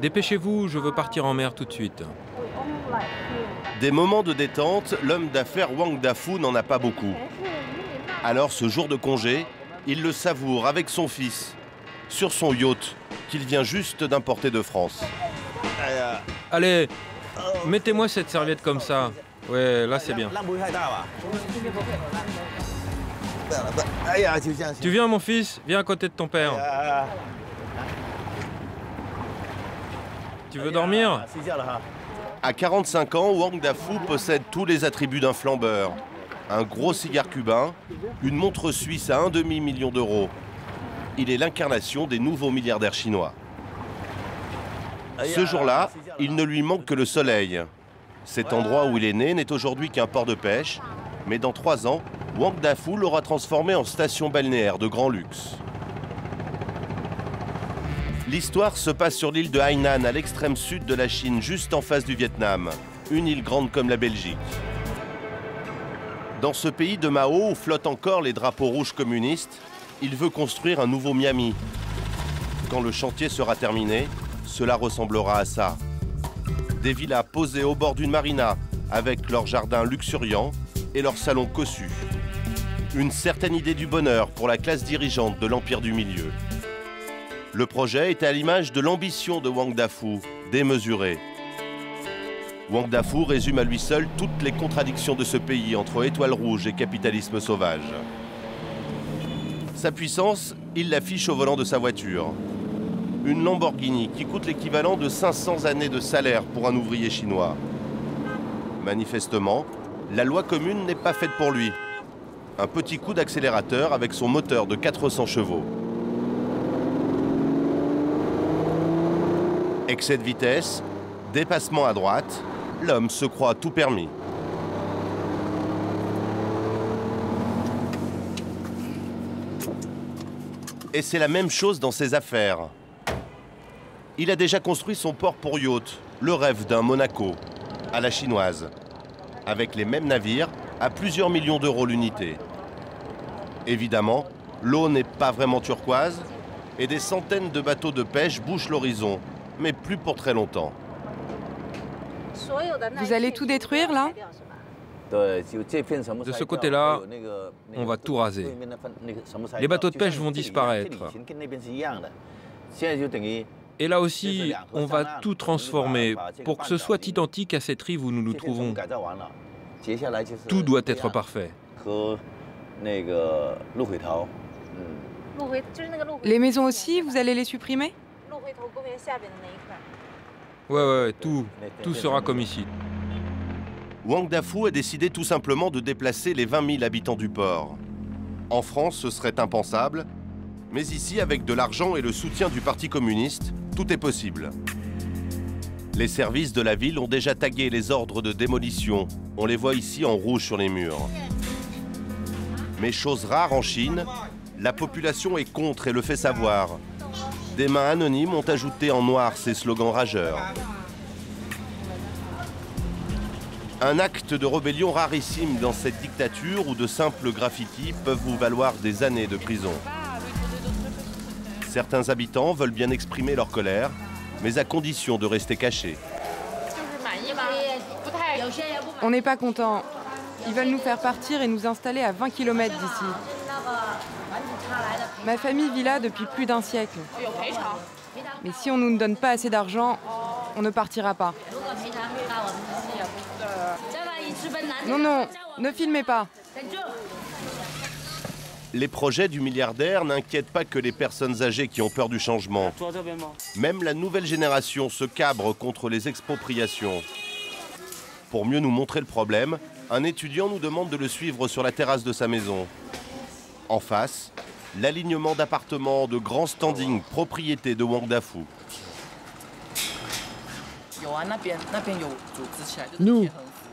Dépêchez-vous, je veux partir en mer tout de suite. Des moments de détente, l'homme d'affaires Wang Dafu n'en a pas beaucoup. Alors ce jour de congé, il le savoure avec son fils, sur son yacht, qu'il vient juste d'importer de France. Allez, mettez-moi cette serviette comme ça. Ouais, là c'est bien. Tu viens mon fils Viens à côté de ton père. Tu veux dormir À 45 ans, Wang Dafu possède tous les attributs d'un flambeur. Un gros cigare cubain, une montre suisse à un demi-million d'euros. Il est l'incarnation des nouveaux milliardaires chinois. Ce jour-là, il ne lui manque que le soleil. Cet endroit où il est né n'est aujourd'hui qu'un port de pêche, mais dans trois ans, Wang Dafu l'aura transformé en station balnéaire de grand luxe. L'histoire se passe sur l'île de Hainan, à l'extrême sud de la Chine, juste en face du Vietnam, une île grande comme la Belgique. Dans ce pays de Mao où flottent encore les drapeaux rouges communistes, il veut construire un nouveau Miami. Quand le chantier sera terminé, cela ressemblera à ça. Des villas posées au bord d'une marina, avec leurs jardins luxuriants et leurs salons cossus. Une certaine idée du bonheur pour la classe dirigeante de l'Empire du Milieu. Le projet est à l'image de l'ambition de Wang Dafu, démesurée. Wang Dafu résume à lui seul toutes les contradictions de ce pays entre étoile rouge et capitalisme sauvage. Sa puissance, il l'affiche au volant de sa voiture. Une Lamborghini qui coûte l'équivalent de 500 années de salaire pour un ouvrier chinois. Manifestement, la loi commune n'est pas faite pour lui. Un petit coup d'accélérateur avec son moteur de 400 chevaux. Excès de vitesse, dépassement à droite, l'homme se croit tout permis. Et c'est la même chose dans ses affaires. Il a déjà construit son port pour yacht, le rêve d'un Monaco, à la chinoise, avec les mêmes navires à plusieurs millions d'euros l'unité. Évidemment, l'eau n'est pas vraiment turquoise et des centaines de bateaux de pêche bouchent l'horizon, mais plus pour très longtemps. Vous allez tout détruire là? De ce côté-là, on va tout raser. Les bateaux de pêche vont disparaître. Et là aussi, on va tout transformer pour que ce soit identique à cette rive où nous nous trouvons. Tout doit être parfait. Les maisons aussi, vous allez les supprimer? Ouais, ouais, ouais, tout, tout sera comme ici. Wang Dafu a décidé tout simplement de déplacer les 20 000 habitants du port. En France, ce serait impensable, mais ici, avec de l'argent et le soutien du Parti communiste, tout est possible. Les services de la ville ont déjà tagué les ordres de démolition. On les voit ici en rouge sur les murs. Mais chose rare en Chine, la population est contre et le fait savoir. Des mains anonymes ont ajouté en noir ces slogans rageurs. Un acte de rébellion rarissime dans cette dictature où de simples graffitis peuvent vous valoir des années de prison. Certains habitants veulent bien exprimer leur colère, mais à condition de rester cachés. On n'est pas content. Ils veulent nous faire partir et nous installer à 20 km d'ici. Ma famille vit là depuis plus d'un siècle. Mais si on ne nous donne pas assez d'argent, on ne partira pas. Non, non, ne filmez pas. Les projets du milliardaire n'inquiètent pas que les personnes âgées qui ont peur du changement. Même la nouvelle génération se cabre contre les expropriations. Pour mieux nous montrer le problème, un étudiant nous demande de le suivre sur la terrasse de sa maison. En face, l'alignement d'appartements de grand standing propriété de Wang Dafu. Nous,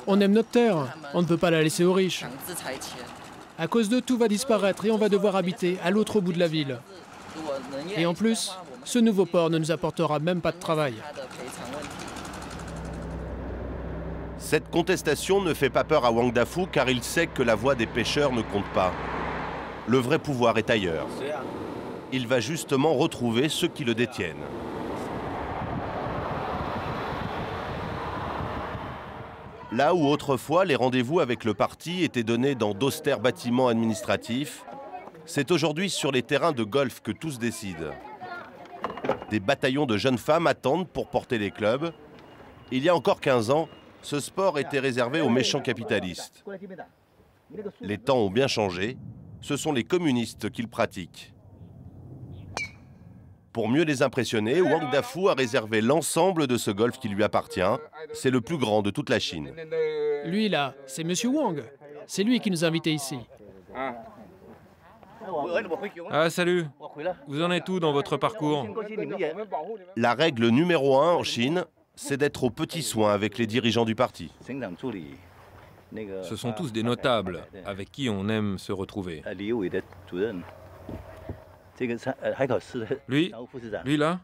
on aime notre terre, on ne veut pas la laisser aux riches. À cause de tout va disparaître et on va devoir habiter à l'autre bout de la ville. Et en plus, ce nouveau port ne nous apportera même pas de travail. Cette contestation ne fait pas peur à Wang Dafu car il sait que la voix des pêcheurs ne compte pas le vrai pouvoir est ailleurs. Il va justement retrouver ceux qui le détiennent. Là où autrefois les rendez-vous avec le parti étaient donnés dans d'austères bâtiments administratifs, c'est aujourd'hui sur les terrains de golf que tout se décide. Des bataillons de jeunes femmes attendent pour porter les clubs. Il y a encore 15 ans, ce sport était réservé aux méchants capitalistes. Les temps ont bien changé ce sont les communistes qui le pratiquent. Pour mieux les impressionner, Wang Dafu a réservé l'ensemble de ce golf qui lui appartient. C'est le plus grand de toute la Chine. Lui là, c'est Monsieur Wang. C'est lui qui nous a invités ici. Ah salut Vous en êtes où dans votre parcours? La règle numéro un en Chine, c'est d'être aux petits soins avec les dirigeants du parti. Ce sont tous des notables avec qui on aime se retrouver. Lui, lui là,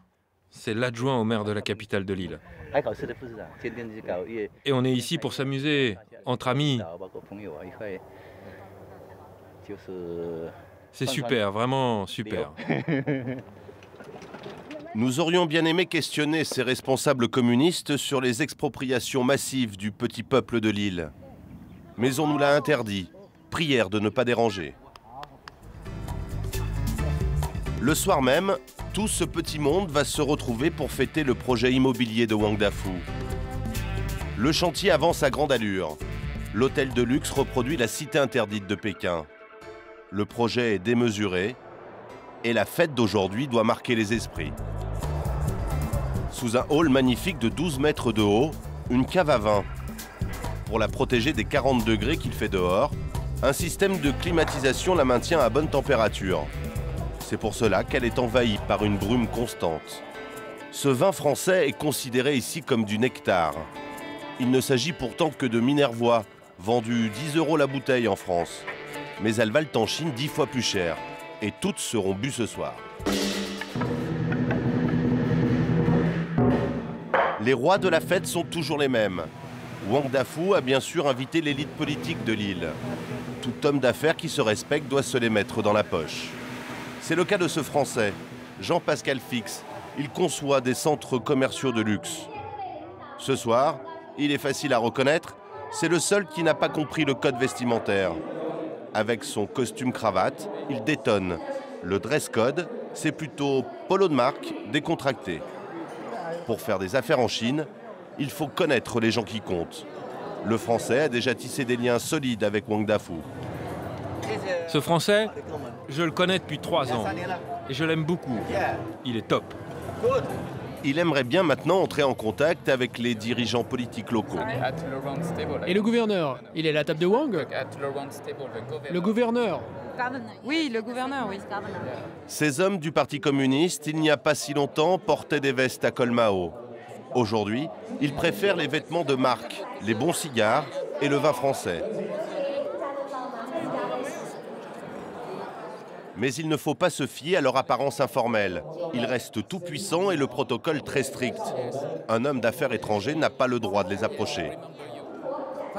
c'est l'adjoint au maire de la capitale de l'île. Et on est ici pour s'amuser, entre amis. C'est super, vraiment super. Nous aurions bien aimé questionner ces responsables communistes sur les expropriations massives du petit peuple de l'île. Mais on nous l'a interdit. Prière de ne pas déranger. Le soir même, tout ce petit monde va se retrouver pour fêter le projet immobilier de Wang Dafu. Le chantier avance à grande allure. L'hôtel de luxe reproduit la cité interdite de Pékin. Le projet est démesuré et la fête d'aujourd'hui doit marquer les esprits. Sous un hall magnifique de 12 mètres de haut, une cave à vin. Pour la protéger des 40 degrés qu'il fait dehors, un système de climatisation la maintient à bonne température. C'est pour cela qu'elle est envahie par une brume constante. Ce vin français est considéré ici comme du nectar. Il ne s'agit pourtant que de Minervois, vendu 10 euros la bouteille en France. Mais elles valent en Chine 10 fois plus cher. Et toutes seront bues ce soir. Les rois de la fête sont toujours les mêmes. Wang Dafu a bien sûr invité l'élite politique de l'île. Tout homme d'affaires qui se respecte doit se les mettre dans la poche. C'est le cas de ce Français, Jean-Pascal Fix. Il conçoit des centres commerciaux de luxe. Ce soir, il est facile à reconnaître, c'est le seul qui n'a pas compris le code vestimentaire. Avec son costume cravate, il détonne. Le dress code, c'est plutôt polo de marque décontracté. Pour faire des affaires en Chine, il faut connaître les gens qui comptent. Le Français a déjà tissé des liens solides avec Wang Dafu. Ce Français, je le connais depuis trois ans et je l'aime beaucoup. Il est top. Il aimerait bien maintenant entrer en contact avec les dirigeants politiques locaux. Et le gouverneur Il est à la table de Wang? Le gouverneur? Oui, le gouverneur, oui. Ces hommes du Parti communiste, il n'y a pas si longtemps, portaient des vestes à col Mao. Aujourd'hui, ils préfèrent les vêtements de marque, les bons cigares et le vin français. Mais il ne faut pas se fier à leur apparence informelle. Ils restent tout puissants et le protocole très strict. Un homme d'affaires étranger n'a pas le droit de les approcher.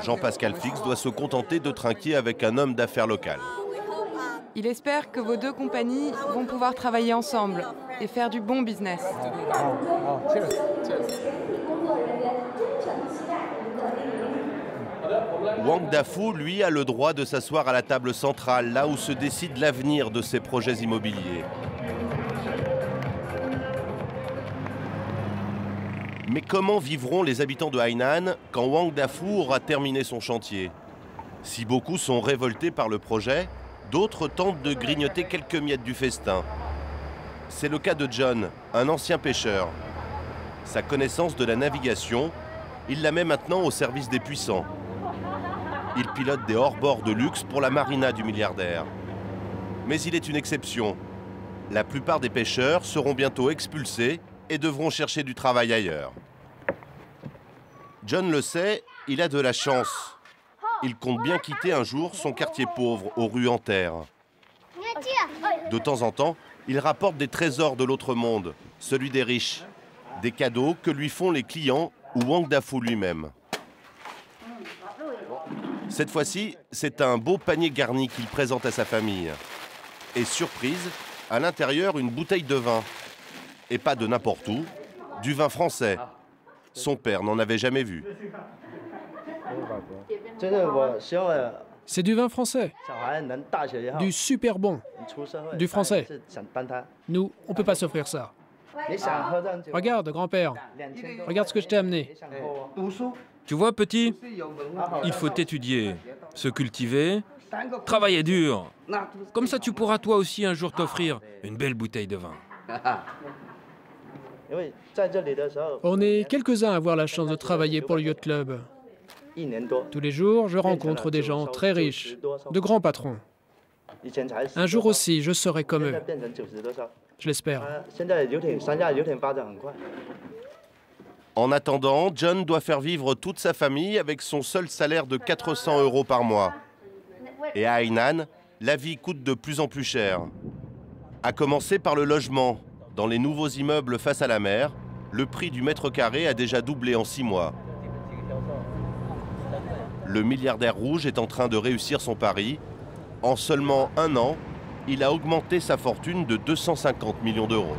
Jean-Pascal Fix doit se contenter de trinquer avec un homme d'affaires local. Il espère que vos deux compagnies vont pouvoir travailler ensemble et faire du bon business. Wang Dafu, lui, a le droit de s'asseoir à la table centrale, là où se décide l'avenir de ses projets immobiliers. Mais comment vivront les habitants de Hainan quand Wang Dafu aura terminé son chantier? Si beaucoup sont révoltés par le projet, d'autres tentent de grignoter quelques miettes du festin. C'est le cas de John, un ancien pêcheur. Sa connaissance de la navigation, il la met maintenant au service des puissants. Il pilote des hors-bords de luxe pour la marina du milliardaire. Mais il est une exception. La plupart des pêcheurs seront bientôt expulsés et devront chercher du travail ailleurs. John le sait, il a de la chance. Il compte bien quitter un jour son quartier pauvre aux rues en terre. De temps en temps, il rapporte des trésors de l'autre monde, celui des riches. Des cadeaux que lui font les clients ou Wang Dafu lui-même. Cette fois-ci, c'est un beau panier garni qu'il présente à sa famille. Et surprise, à l'intérieur, une bouteille de vin. Et pas de n'importe où, du vin français. Son père n'en avait jamais vu. C'est du vin français. Du super bon. Du français. Nous, on ne peut pas s'offrir ça. Regarde, grand-père. Regarde ce que je t'ai amené. Tu vois, petit, il faut étudier, se cultiver, travailler dur. Comme ça, tu pourras toi aussi un jour t'offrir une belle bouteille de vin. On est quelques-uns à avoir la chance de travailler pour le Yacht Club. Tous les jours, je rencontre des gens très riches, de grands patrons. Un jour aussi, je serai comme eux. Je l'espère. En attendant, John doit faire vivre toute sa famille avec son seul salaire de 400 euros par mois. Et à Hainan, la vie coûte de plus en plus cher. À commencer par le logement. Dans les nouveaux immeubles face à la mer, le prix du mètre carré a déjà doublé en six mois. Le milliardaire rouge est en train de réussir son pari. En seulement un an, il a augmenté sa fortune de 250 millions d'euros.